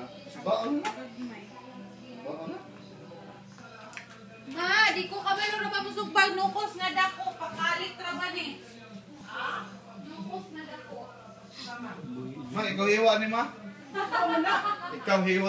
na. Baon na. Baon na. Ma, di ko kabalo na pamusugbag nukos na dako. Pakalit raman eh. Ah, nukos na dako. Ma, ikaw hiwa ni ma? Ikaw hiwa.